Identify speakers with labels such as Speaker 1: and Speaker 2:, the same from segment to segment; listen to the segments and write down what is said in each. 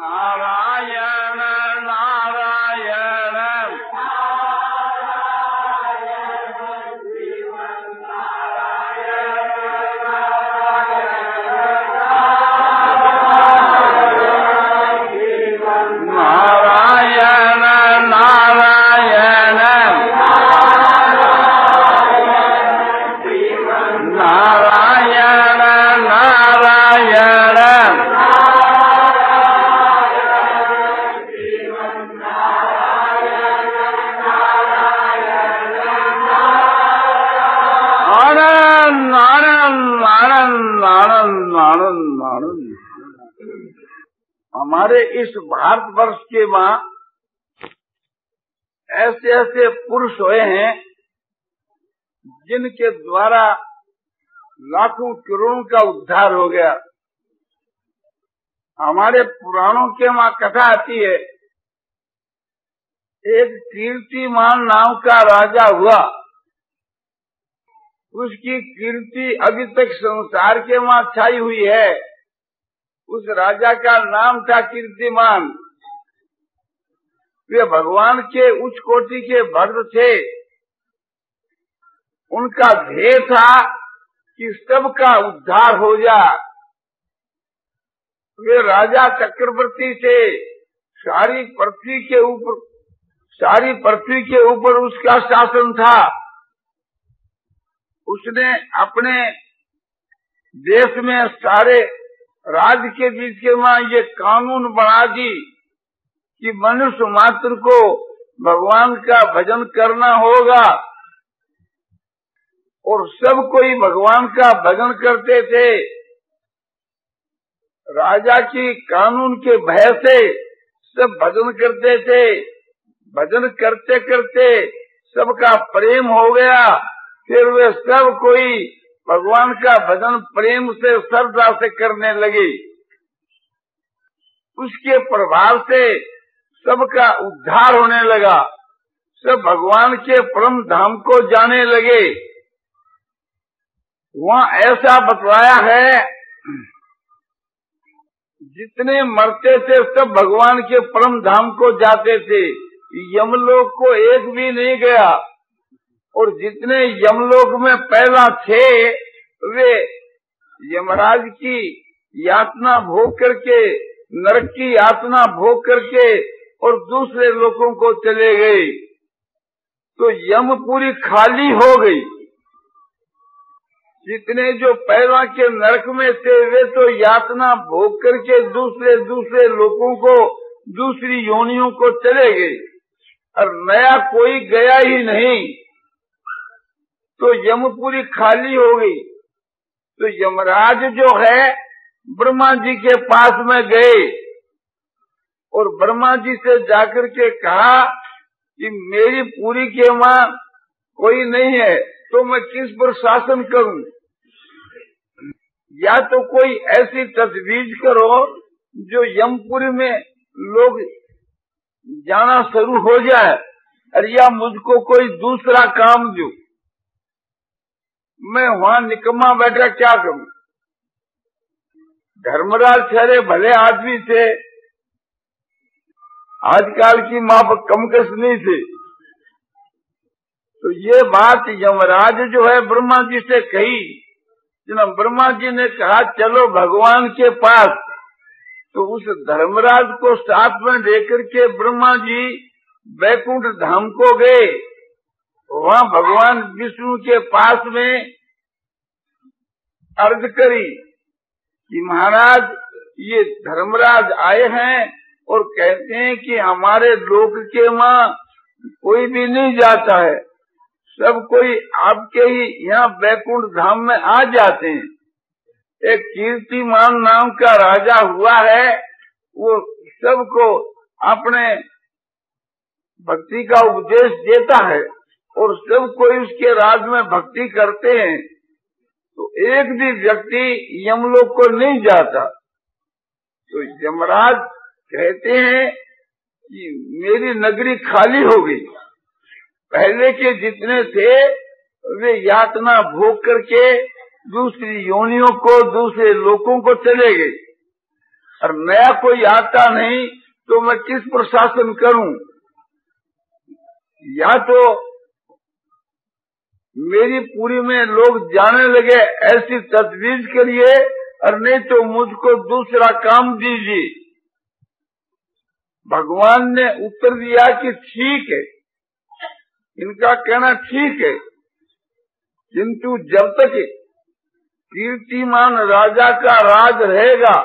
Speaker 1: नारायण हमारे इस भारतवर्ष के माँ ऐसे ऐसे पुरुष हुए हैं, जिनके द्वारा लाखों करोड़ों का उद्धार हो गया। हमारे पुराणों के माँ कथा आती है, एक कीर्तिमान नाम का राजा हुआ। उसकी कीर्ति अभी तक संसार के माँ छाई हुई है। उस राजा का नाम था कीर्तिमान। वे भगवान के उच्च कोटि के भक्त थे। उनका ध्येय था कि सबका उद्धार हो जाए। वे राजा चक्रवर्ती थे। सारी पृथ्वी के ऊपर, सारी पृथ्वी के ऊपर उसका शासन था। उसने अपने देश में सारे राज्य के बीच के वहाँ ये कानून बना दी कि मनुष्य मात्र को भगवान का भजन करना होगा। और सब कोई भगवान का भजन करते थे। राजा की कानून के भय से सब भजन करते थे। भजन करते करते सबका प्रेम हो गया। फिर वे सब कोई भगवान का भजन प्रेम से, श्रद्धा से करने लगे। उसके प्रभाव से सबका उद्धार होने लगा। सब भगवान के परम धाम को जाने लगे। वहाँ ऐसा बतलाया है, जितने मरते थे, सब भगवान के परम धाम को जाते थे। यमलोक को एक भी नहीं गया। और जितने यमलोक में पैदा थे, वे यमराज की यातना भोग करके, नरक की यातना भोग करके और दूसरे लोगों को चले गए। तो यम पूरी खाली हो गई। जितने जो पैदा के नरक में थे, वे तो यातना भोग करके दूसरे दूसरे लोगों को, दूसरी योनियों को चले गए। और नया कोई गया ही नहीं। तो यमपुरी खाली हो गई। तो यमराज जो है, ब्रह्मा जी के पास में गए। और ब्रह्मा जी से जाकर के कहा कि मेरी पूरी के माँ कोई नहीं है तो मैं किस पर शासन करूँ? या तो कोई ऐसी तजवीज करो जो यमपुरी में लोग जाना शुरू हो जाए, और या मुझको कोई दूसरा काम दो। मैं वहाँ निकम्मा बैठा क्या करूँ? धर्मराज ठहरे भले आदमी थे। आजकल की माँ पर कम कस नहीं थे। तो ये बात यमराज जो है ब्रह्मा जी से कही। जब ब्रह्मा जी ने कहा, चलो भगवान के पास। तो उस धर्मराज को साथ में लेकर के ब्रह्मा जी बैकुंठ धाम को गए। वहाँ भगवान विष्णु के पास में अर्ज़ करी कि महाराज, ये धर्मराज आए हैं और कहते हैं कि हमारे लोक के माँ कोई भी नहीं जाता है। सब कोई आपके ही यहाँ बैकुंठ धाम में आ जाते हैं। एक कीर्तिमान नाम का राजा हुआ है, वो सबको अपने भक्ति का उपदेश देता है। और सब कोई उसके राज में भक्ति करते हैं तो एक भी व्यक्ति यमलोक को नहीं जाता। तो यमराज कहते हैं कि मेरी नगरी खाली हो गई। पहले के जितने थे, वे यातना भोग करके दूसरी योनियों को, दूसरे लोगों को चले गए। और नया कोई आता नहीं तो मैं किस प्रशासन करूँ? या तो मेरी पूरी में लोग जाने लगे ऐसी तजवीज के लिए, और नहीं तो मुझको दूसरा काम दीजिए। भगवान ने उत्तर दिया कि ठीक है। इनका कहना ठीक है। किंतु जब तक कीर्तिमान राजा का राज रहेगा,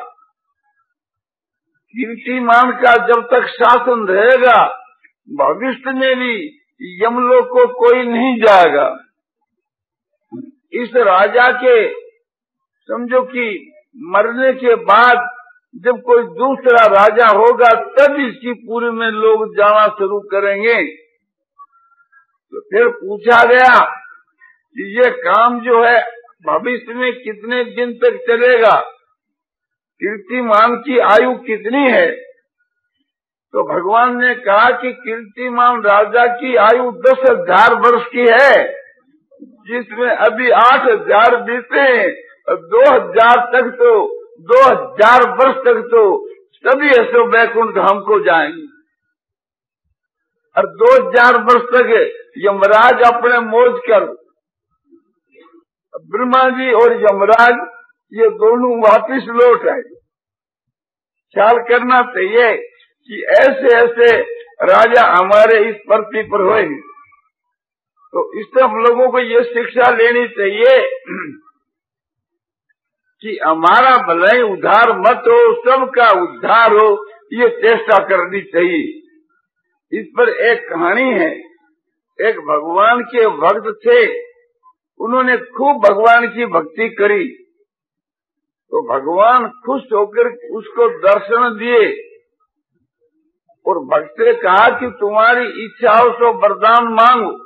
Speaker 1: कीर्तिमान का जब तक शासन रहेगा, भविष्य में भी यमलोक को कोई नहीं जाएगा। इस राजा के, समझो कि मरने के बाद जब कोई दूसरा राजा होगा, तब इसकी पूरी में लोग जाना शुरू करेंगे। तो फिर पूछा गया कि ये काम जो है, भविष्य में कितने दिन तक चलेगा? कीर्तिमान की आयु कितनी है? तो भगवान ने कहा कि कीर्तिमान राजा की आयु दस हज़ार वर्ष की है। जिसमें अभी आठ हज़ार बीते दो हज़ार तक तो दो हज़ार वर्ष तक तो सभी ऐसे बैकुंठ धाम को जाएँगे। और दो हज़ार वर्ष तक यमराज अपने मौज कर। ब्रह्मा जी और यमराज, ये दोनों वापिस लौट आए। ख्याल करना चाहिए कि ऐसे ऐसे राजा हमारे इस पृथ्वी पर हुए तो इससे हम लोगों को ये शिक्षा लेनी चाहिए कि हमारा भलाई उद्धार मत हो, सबका उद्धार हो, ये चेष्टा करनी चाहिए। इस पर एक कहानी है। एक भगवान के भक्त थे। उन्होंने खूब भगवान की भक्ति करी। तो भगवान खुश होकर उसको दर्शन दिए और भक्त ने कहा कि तुम्हारी इच्छाओं हो तो वरदान मांगो।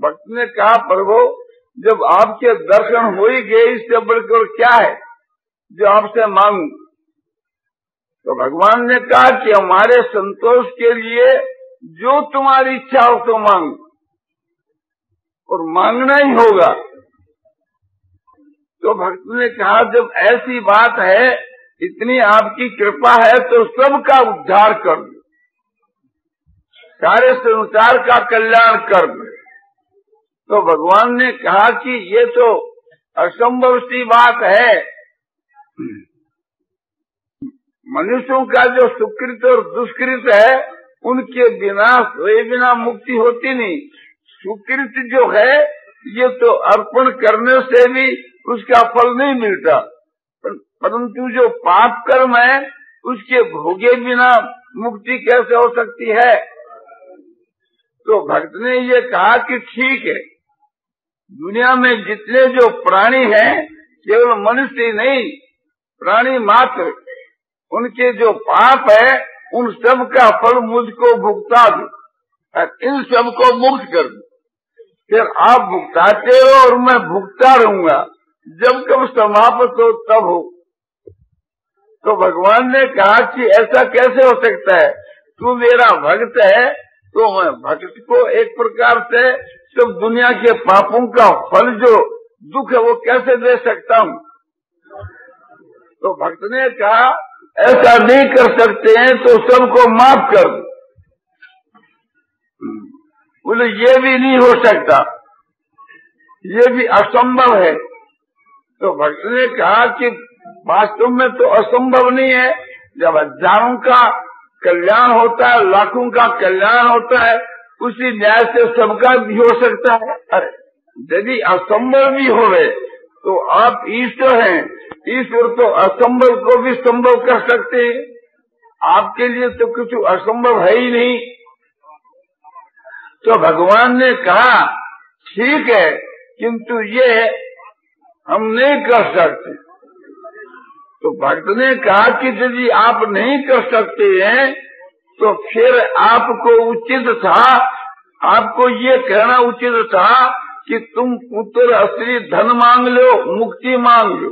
Speaker 1: भक्त ने कहा, प्रभु, जब आपके दर्शन हो ही गए इससे बढ़कर क्या है? जो आपसे मांगू। तो भगवान ने कहा कि हमारे संतोष के लिए जो तुम्हारी इच्छा हो तो मांगो। और मांगना ही होगा। तो भक्त ने कहा, जब ऐसी बात है, इतनी आपकी कृपा है तो सबका उद्धार कर दो। सारे संसार का कल्याण कर दो। तो भगवान ने कहा कि ये तो असंभव सी बात है। मनुष्यों का जो सुकृत और दुष्कृत है, उनके बिना सोए बिना मुक्ति होती नहीं। सुकृत जो है, ये तो अर्पण करने से भी उसका फल नहीं मिलता। परंतु जो पाप कर्म है, उसके भोगे बिना मुक्ति कैसे हो सकती है? तो भक्त ने ये कहा कि ठीक है। दुनिया में जितने जो प्राणी हैं, केवल मनुष्य नहीं, प्राणी मात्र, उनके जो पाप है, उन सब का फल मुझको भुगता दो, और इन सबको मुक्त कर दो। फिर आप भुगताते हो और मैं भुगता रहूँगा। जब कब समाप्त हो, तब हो। तो भगवान ने कहा कि ऐसा कैसे हो सकता है? तू मेरा भक्त है तो भक्त को एक प्रकार से सब दुनिया के पापों का फल जो दुख है वो कैसे दे सकता हूँ? तो भक्त ने कहा, ऐसा नहीं कर सकते हैं तो सबको माफ़ कर बोले, ये भी नहीं हो सकता। ये भी असंभव है। तो भक्त ने कहा कि वास्तव में तो असंभव नहीं है। जब हज़ारों का कल्याण होता है, लाखों का कल्याण होता है, उसी न्याय से सबका भी हो सकता है। अरे, यदि असंभव भी हो तो आप ईश्वर हैं। ईश्वर तो असंभव को भी संभव कर सकते हैं। आपके लिए तो कुछ असंभव है ही नहीं। तो भगवान ने कहा, ठीक है, किंतु ये हम नहीं कर सकते। तो भक्त ने कहा कि यदि आप नहीं कर सकते हैं तो फिर आपको उचित था, आपको ये कहना उचित था कि तुम पुत्र, स्त्री, धन मांग लो, मुक्ति मांग लो।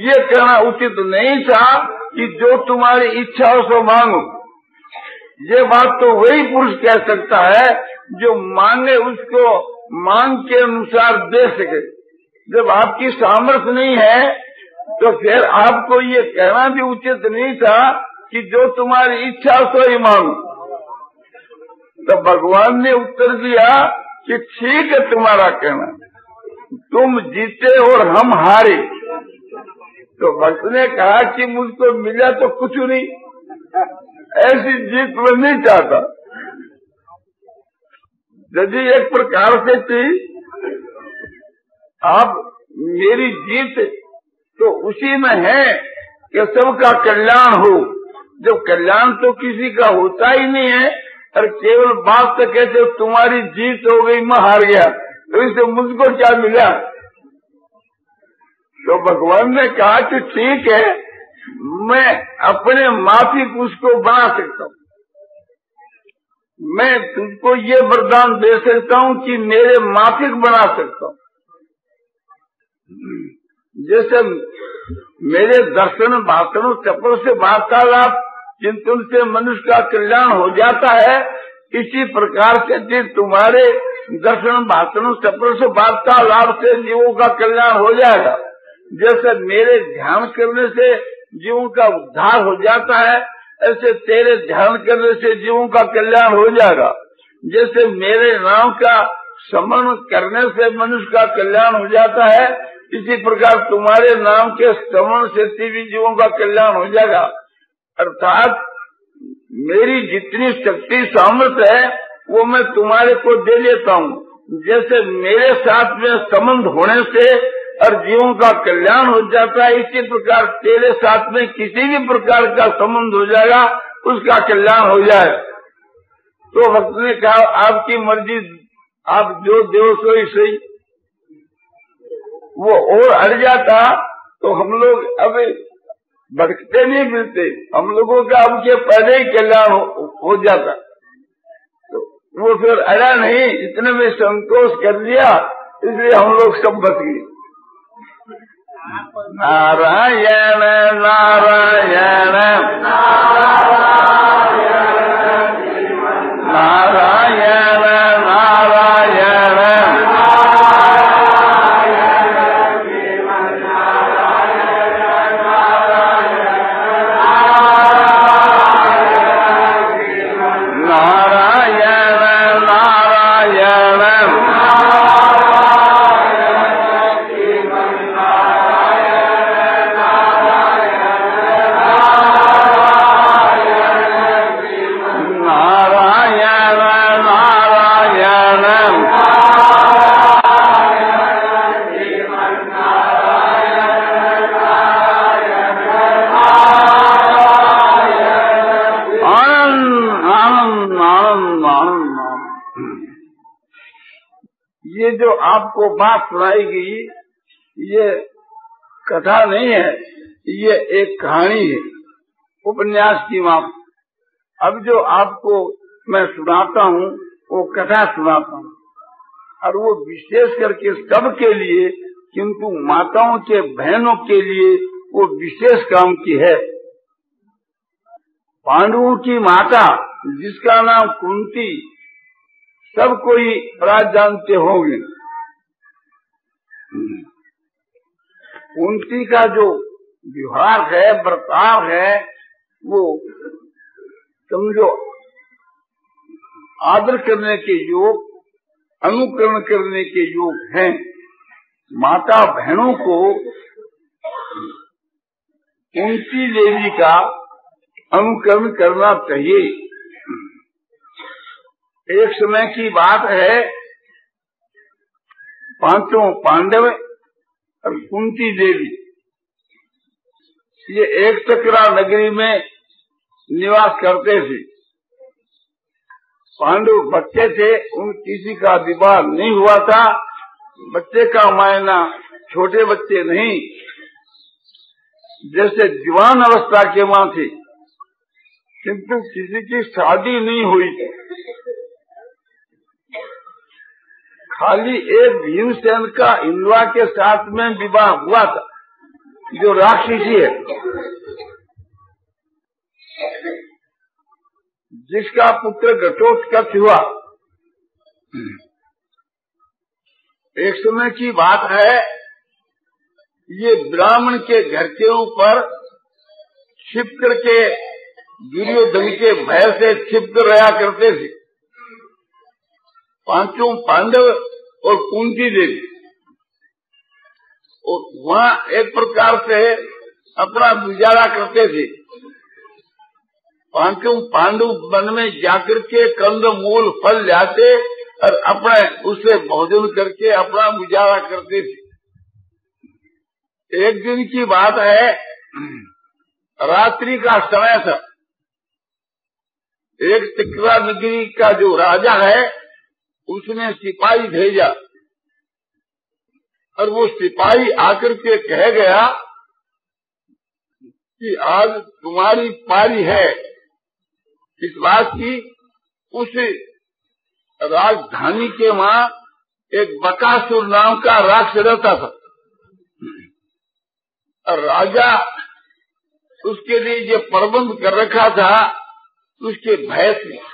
Speaker 1: ये कहना उचित नहीं था कि जो तुम्हारी इच्छा हो सो मांगो। ये बात तो वही पुरुष कह सकता है जो मांगे उसको मांग के अनुसार दे सके। जब आपकी सामर्थ्य नहीं है तो फिर आपको ये कहना भी उचित नहीं था कि जो तुम्हारी इच्छा सो ही मानो तो भगवान ने उत्तर दिया कि ठीक है तुम्हारा कहना। तुम जीते और हम हारे। तो भक्त ने कहा कि मुझको मिला तो कुछ नहीं। ऐसी जीत मैं नहीं चाहता। यदि एक प्रकार से थी अब मेरी जीत तो उसी में है कि सबका कल्याण हो। जो कल्याण तो किसी का होता ही नहीं है, और केवल बात तो कहते तुम्हारी जीत हो गई, मैं हार गया। तो इससे मुझको क्या मिला? तो भगवान ने कहा कि ठीक है, मैं अपने माफिक उसको बना सकता हूँ। मैं तुमको ये वरदान दे सकता हूँ कि मेरे माफिक बना सकता हूँ। जैसे मेरे दर्शन भाषणों चपल से वार्तालाप, चिंतन से मनुष्य का कल्याण हो जाता है, इसी प्रकार से जिस तुम्हारे दर्शन भाषणों चपल से वार्तालाप से जीवों का कल्याण हो जाएगा। जैसे मेरे ध्यान करने से जीवों का उद्धार हो जाता है, ऐसे तेरे ध्यान करने से जीवों का कल्याण हो जाएगा। जैसे मेरे नाम का समरण करने से मनुष्य का कल्याण हो जाता है इसी प्रकार तुम्हारे नाम के श्रवण से भी जीवों का कल्याण हो जाएगा। अर्थात मेरी जितनी शक्ति सामर्थ्य है, वो मैं तुम्हारे को दे लेता हूँ। जैसे मेरे साथ में संबंध होने से और जीवों का कल्याण हो जाता है, इसी प्रकार तेरे साथ में किसी भी प्रकार का संबंध हो जाएगा, उसका कल्याण हो जाए। तो भक्त ने कहा, आपकी मर्ज़ी, आप जो देव सोई सही वो और हट जाता तो हम लोग अब भटकते नहीं मिलते। हम लोगों का अब के पहले ही कल्याण हो, हो जाता। तो वो फिर अड़ा नहीं इतने में संतोष कर लिया इसलिए हम लोग सब बच गए। नारायण नारायण नारायण। आपको बात सुनाई गई, ये कथा नहीं है, ये एक कहानी है। उपन्यास की माप अब जो आपको मैं सुनाता हूँ, वो कथा सुनाता हूँ। और वो विशेष करके सबके लिए, किंतु माताओं के बहनों के लिए वो विशेष काम की है। पांडवों की माता, जिसका नाम कुंती सब कोई राज जानते होंगे। कुंती का जो व्यवहार है, बर्ताव है, वो समझो, आदर करने के योग, अनुकरण करने के योग हैं। माता बहनों को कुंती देवी का अनुकरण करना चाहिए। एक समय की बात है, पाँचों पांडव और कुंती देवी। ये एक चक्रा नगरी में निवास करते थे। पांडव बच्चे थे, उन किसी का विवाह नहीं हुआ था। बच्चे का मायना छोटे बच्चे नहीं। जैसे जवान अवस्था के वहाँ थे, किंतु किसी की शादी नहीं हुई। खाली एक भीमसेन का इंद्रा के साथ में विवाह हुआ था। जो राक्षसी है। जिसका पुत्र घटोत्कच हुआ। एक समय की बात है, ये ब्राह्मण के घर के ऊपर छिप करके दुर्योधन के भय से छिप कर रहा करते थे। पाँचों पांडव और कुंती देवी और वहाँ एक प्रकार से अपना गुजारा करते थे। पाँचों पांडव वन में जाकर के कंद, मूल, फल जाते और अपने उसे भोजन करके अपना गुजारा करते थे। एक दिन की बात है, रात्रि का समय था। एक टिकरा नगरी का जो राजा है उसने सिपाही भेजा। और वो सिपाही आकर के कह गया कि आज तुम्हारी पारी है। इस बात की उस राजधानी के वहाँ एक बकासुर नाम का राक्ष रहता था। और राजा उसके लिए जो प्रबंध कर रखा था, उसके भय से।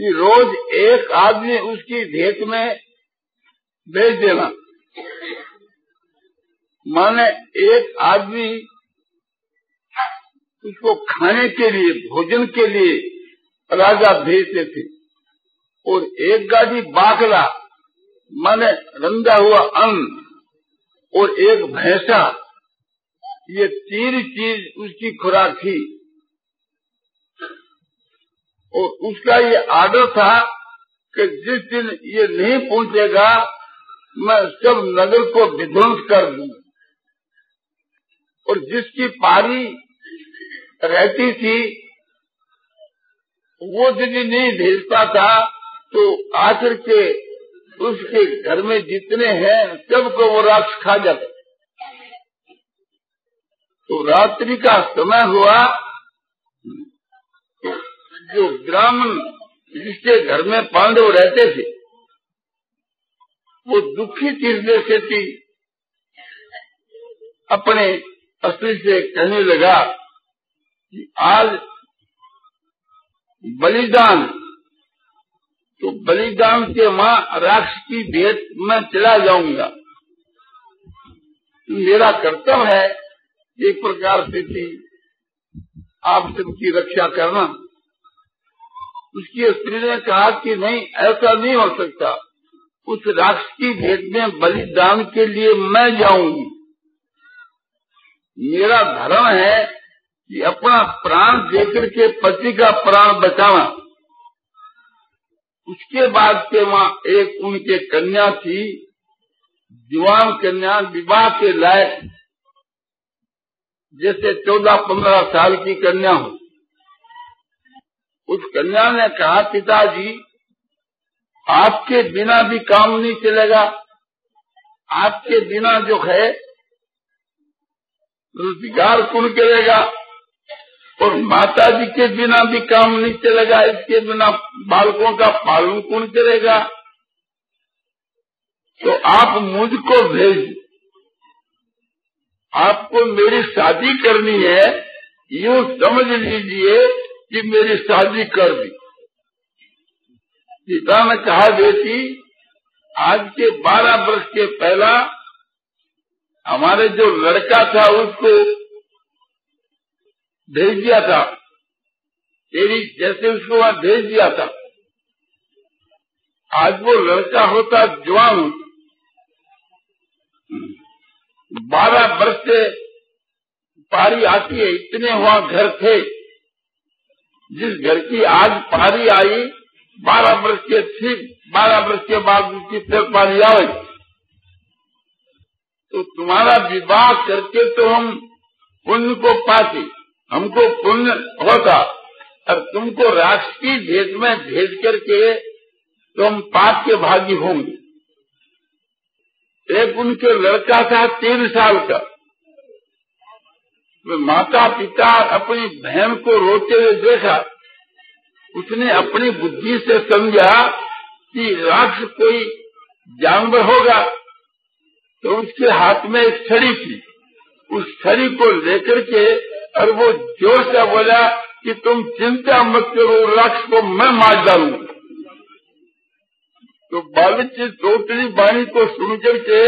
Speaker 1: कि रोज एक आदमी उसकी भेंट में भेज देना। माने एक आदमी उसको खाने के लिए, भोजन के लिए राजा भेजते थे। और एक गाड़ी बाकला, माने रंधा हुआ अन्न और एक भैंसा, ये तीन चीज़ उसकी खुराक थी। और उसका ये आर्डर था कि जिस दिन ये नहीं पहुंचेगा, मैं सब नगर को विध्वंस कर दू और जिसकी पारी रहती थी, वो यदि नहीं भेजता था तो आकर के उसके घर में जितने हैं, सबको वो राक्ष खा जाता। तो रात्रि का समय हुआ जो ब्राह्मण जिसके घर में पांडव रहते थे, वो दुखी तीसरे से थी अपने अस्त्री से कहने लगा कि आज बलिदान तो बलिदान के माँ राक्ष की भेंट में चला जाऊँगा। मेरा कर्तव्य है एक प्रकार से थी आप सबकी रक्षा करना। उसकी स्त्री ने कहा कि नहीं, ऐसा नहीं हो सकता। उस राक्ष की भेंट में बलिदान के लिए मैं जाऊँगी। मेरा धर्म है कि अपना प्राण देकर के पति का प्राण बचाना। उसके बाद के वहाँ एक उनके कन्या थी, जवान कन्या विवाह के लायक, जैसे चौदह पंद्रह साल की कन्या हो। उस कन्या ने कहा, पिताजी, आपके बिना भी काम नहीं चलेगा। आपके बिना जो है, रोज़गार कौन करेगा? और माता जी के बिना भी काम नहीं चलेगा, इसके बिना बालकों का पालन कौन करेगा? तो आप मुझको भेज। आपको मेरी शादी करनी है, यू समझ लीजिए कि मेरी शादी कर दी। पिता ने कहा, बेटी, आज के बारह वर्ष के पहला हमारे जो लड़का था उसको भेज दिया था। तेरी जैसे उसको वहाँ भेज दिया था। आज वो लड़का होता जवान। बारह वर्ष से पारी आती है, इतने वहाँ घर थे। जिस घर की आज पारी आई, बारह वर्ष के ठीक, बारह वर्ष के बाद उसकी फिर पारी आई। तो तुम्हारा विवाह करके तो हम पुण्य को पाते, हमको पुण्य होता, और तुमको राष्ट्र की भेद में भेज करके तुम पाप के भागी होंगे। एक उनके लड़का था, तीन साल का। माता पिता अपनी बहन को रोते हुए देखा। उसने अपनी बुद्धि से समझा कि राक्ष कोई जानवर होगा तो उसके हाथ में एक छड़ी थी। उस छड़ी को लेकर के और वो ज़ोर से बोला कि तुम चिंता मत करो लक्ष्य को मैं मार डालू तो बालक की चौथरी वाणी को सुन करके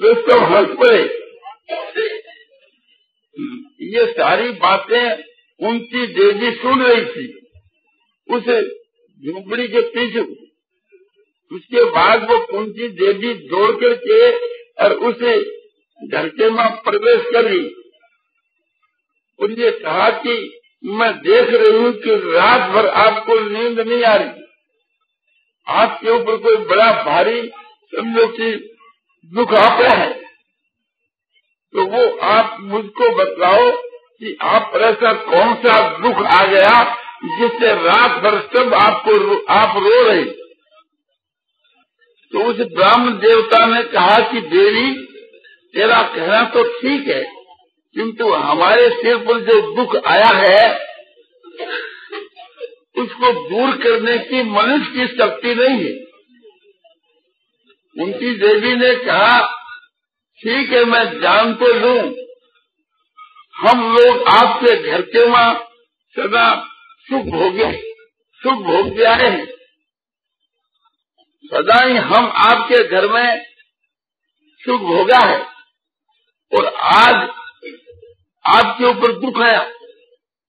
Speaker 1: वे सब हंस पड़े। ये सारी बातें उनकी देवी सुन रही थी। उस झुंपड़ी के पीछे उसके बाद वो कुंती देवी दौड़ करके और उसे घर के माँ प्रवेश करी। और ये कहा कि मैं देख रही हूँ कि रात भर आपको नींद नहीं आ रही। आपके ऊपर कोई बड़ा भारी समझो कि दुख आता है। तो वो आप मुझको बतलाओ कि आप पर ऐसा कौन सा दुख आ गया जिससे रात भर सब आपको आप रो रहे तो उस ब्राह्मण देवता ने कहा कि देवी, तेरा कहना तो ठीक है, किंतु हमारे सिर पर जो दुख आया है, उसको दूर करने की मनुष्य की शक्ति नहीं है। उनकी देवी ने कहा ठीक है, मैं जान तो लू। हम लोग आपके घर के वहाँ सदा सुख भोगे, सुख भोग आए हैं। सदा ही हम आपके घर में सुख भोगा है। और आज आपके ऊपर दुख है।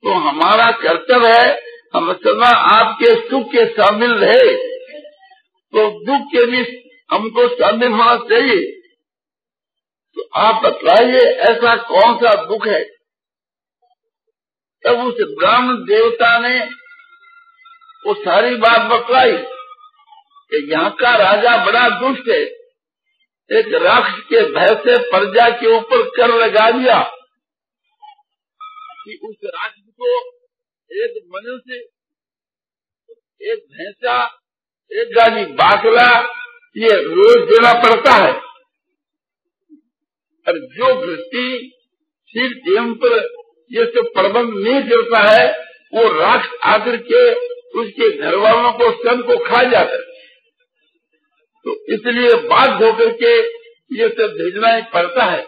Speaker 1: तो हमारा कर्तव्य है, हम सदा आपके सुख के शामिल रहे। तो दुख के भी हमको शामिल होना चाहिए। तो आप बताइए ऐसा कौन सा दुख है? तब उस ब्राह्मण देवता ने वो सारी बात बतलाई कि यहाँ का राजा बड़ा दुष्ट है। एक राक्षस के भय से प्रजा के ऊपर कर लगा दिया कि उस राक्षस को एक मनुष्य, एक भैंसा, एक गाड़ी बाकला ये रोज देना पड़ता है। और जो सिर टेम पर ये सब प्रबंध नहीं करता है, वो राष्ट्र आकर के उसके घर वालों को सन को खा जाता है। तो इसलिए बात होकर के ये सब भेजना ही पड़ता है।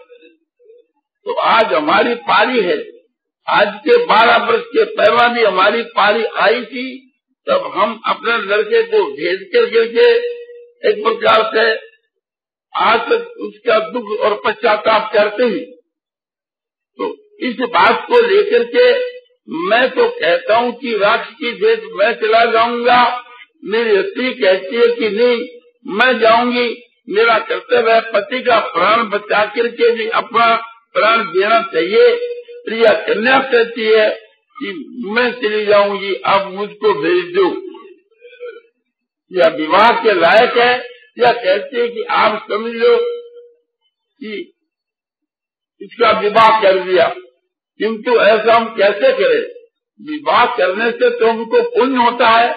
Speaker 1: तो आज हमारी पारी है। आज के बारह वर्ष के पहला भी हमारी पारी आई थी, तब हम अपने लड़के को भेज कर करके एक प्रकार से आज तक उसका दुख और पश्चाताप करते हैं। तो इस बात को लेकर के मैं तो कहता हूँ कि राष्ट्र की भेद मैं चला जाऊँगा। मेरी स्त्री कहती है कि नहीं, मैं जाऊँगी। मेरा कर्तव्य है पति का प्राण बचा करके भी अपना प्राण देना चाहिए। प्रिया कन्या कहती है कि मैं चली जाऊँगी अब मुझको भेज दो। या विवाह के लायक है। या कहती है कि आप समझ लो कि इसका विवाह कर दिया। किंतु ऐसा हम कैसे करें? विवाह करने से तो हमको पुण्य होता है,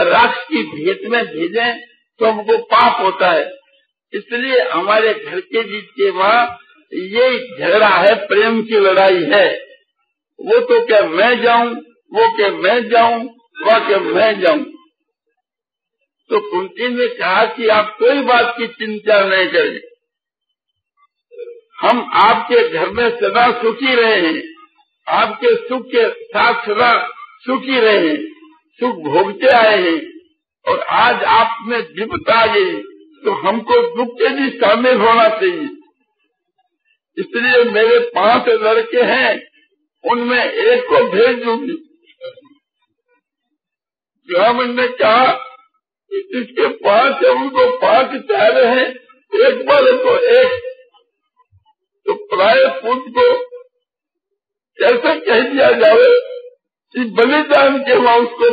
Speaker 1: राष्ट्र की भेंट में भेजें तो हमको पाप होता है। इसलिए हमारे घर के बीच के वहाँ ये झगड़ा है, प्रेम की लड़ाई है। वो तो क्या मैं जाऊँ, वो क्या मैं जाऊँ, वह क्या मैं जाऊँ? तो कुंती ने कहा कि आप कोई बात की चिंता नहीं करें। हम आपके घर में सदा सुखी रहे हैं। आपके सुख के साथ सदा सुखी रहे हैं। सुख भोगते आए हैं। और आज आप में विपता आ गई तो हमको दुख के भी शामिल होना चाहिए। इसलिए मेरे पाँच लड़के हैं। उनमें एक को भेज दूँगी। ब्राह्मण ने कहा इसके पाँच उनको पाँच चाहे हैं, एक बार तो एक तो प्राय पुत्र को, कैसे कह दिया जाए कि बलिदान के वहाँ उसको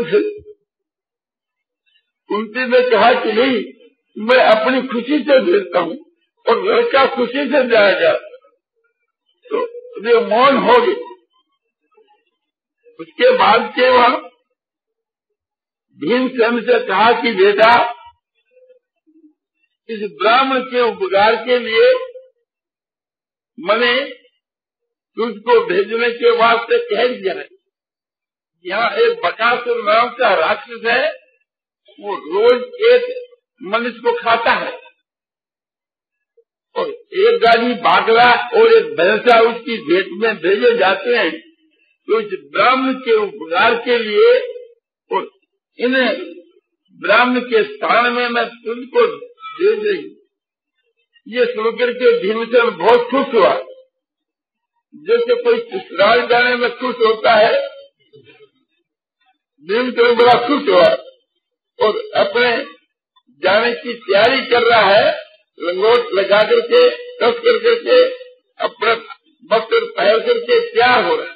Speaker 1: कुंती ने कहा कि नहीं, मैं अपनी खुशी से भेजता हूँ और लड़का खुशी से जाएगा। तो ये मौन हो गए। उसके बाद के वहाँ भीमसेन से कहा कि, बेटा, इस ब्राह्मण के उपकार के लिए मैंने तुझको भेजने के वास्ते कह दिया है। यहाँ एक बकासुर नाम का राक्षस है, वो रोज एक मनुष्य को खाता है। और एक गाड़ी बागला और एक भैंसा उसकी भेट में भेजे जाते हैं। तो इस ब्राह्मण के उपकार के लिए और इन्हें ब्राह्मण के स्थान में मैं तुमको दे देगी ये सुनकर के भीमसेन बहुत खुश हुआ। जैसे कोई ससुराल जाने में खुश होता है, भीमसेन बड़ा खुश हुआ और अपने जाने की तैयारी कर रहा है, लंगोट लगा करके, कस कर करके, अपना वस्त्र पहन करके तैयार हो रहा है।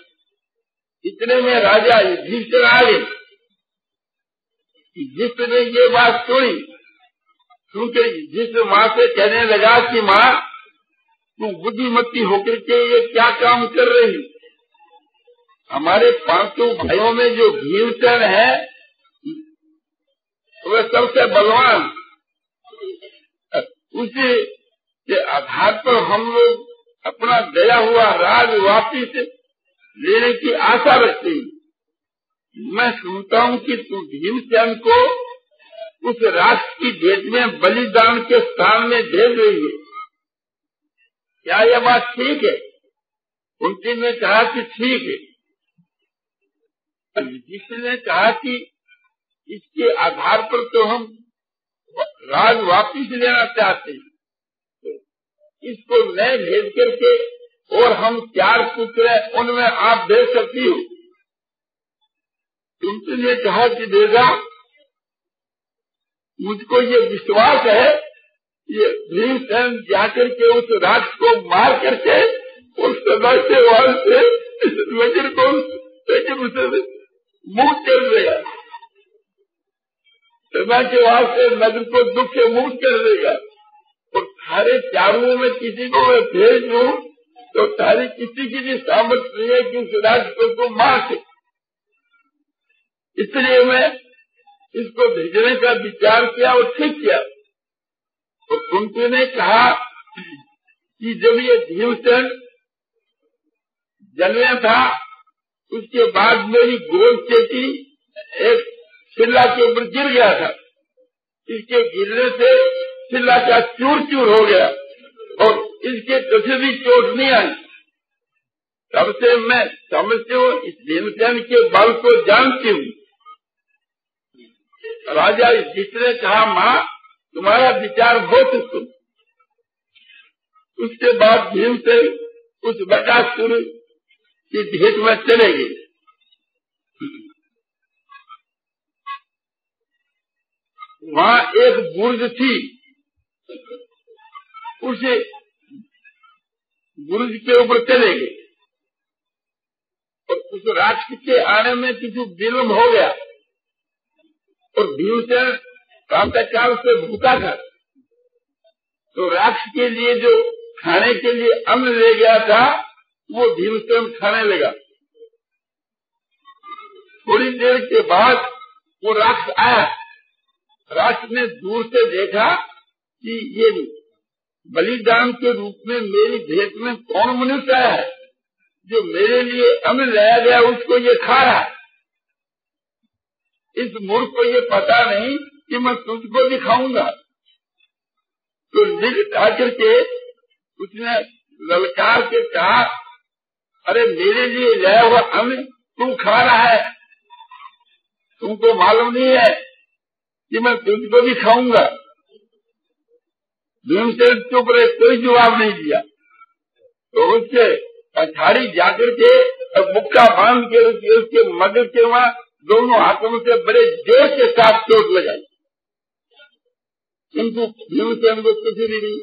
Speaker 1: इतने में राजा युधिष्ठिर आ गए। जिसने ये बात सुनी, क्योंकि जिस माँ से कहने लगा कि माँ, तू बुद्धिमती होकर के ये क्या काम कर रही? हमारे पाँचों भाइयों में जो भीमसेन है, वह सबसे बलवान। उसी के आधार पर हम लोग अपना गया हुआ राज वापिस लेने की आशा रखते हैं। मैं सुनता हूँ कि तू भीमसेन को उस राष्ट्र की भेद में बलिदान के स्थान में भेज रही है। क्या यह बात ठीक है? उनकी ने कहा कि ठीक है। जिसने कहा कि इसके आधार पर तो हम राज वापिस लेना चाहते हैं। तो इसको नए भेज करके और हम चार पुत्र उनमें आप दे सकती हो? तुमने कहा कि देगा, मुझको ये विश्वास है ये भीमसेन जाकर के उस राज को मार करके उस सदा से वहाँ से वज्र को लेकिन उसे मुक्त कर देगा सदा के वाल से नगर को दुख से मुक्त कर देगा और सारे चारों में किसी को मैं भेज दू तो सारी किसी की भी सामर्थ्य नहीं है कि उस राष्ट्र को मार सके। इसलिए मैं इसको भेजने का विचार किया और ठीक किया। तो कुंती ने कहा कि जब ये भीमसेन जन्मे था, उसके बाद मेरी गोल चेटी एक शिला के ऊपर गिर गया था। इसके गिरने से शिला का चूर चूर हो गया और इसके कभी भी चोट नहीं आई। तब से मैं समझती हूँ इस भीमसेन के बल को जानती हूँ। राजा, जिसने कहा, माँ, तुम्हारा विचार बहुत सुन उसके बाद भीम से उस बटासुर की भेंट में चले गए। वहाँ एक बुर्ज थी। उसे बुर्ज के ऊपर चले गए। और उस राष्ट्र के आने में किसी विलम्ब हो गया। और भीमसेन काल से भूखा था। तो राक्ष के लिए जो खाने के लिए अन्न ले गया था, वो भीमसेन खाने लगा। थोड़ी देर के बाद वो राक्ष आया। राष्ट्र ने दूर से देखा कि ये बलिदान के रूप में मेरी भेंट में कौन मनुष्य है? जो मेरे लिए अन्न लाया गया, उसको ये खा रहा है। इस मूर्ख को ये पता नहीं कि मैं तुझको दिखाऊँगा। तो लिख आकर के उसने ललकार के कहा, अरे, मेरे लिए लाया हुआ अन्न तू खा रहा है। तुमको मालूम नहीं है कि मैं तुझको भी खाऊँगा भीमसेन चुप रहे, कोई जवाब नहीं दिया। तो उसके पछाड़ी जाकर के मुक्का बाँध के उसके मदद के वहाँ दोनों हाथों से बड़े ज़ोर के साथ चोट लगाई। किंतु भीमसेन को कुछ भी नहीं।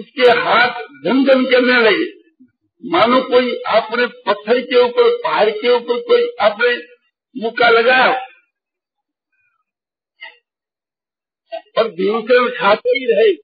Speaker 1: उसके हाथ झमझम करने लगे। मानो कोई अपने पत्थर के ऊपर, पहाड़ के ऊपर कोई अपने मुक्का लगाया और भीमसेन खाते ही रहे।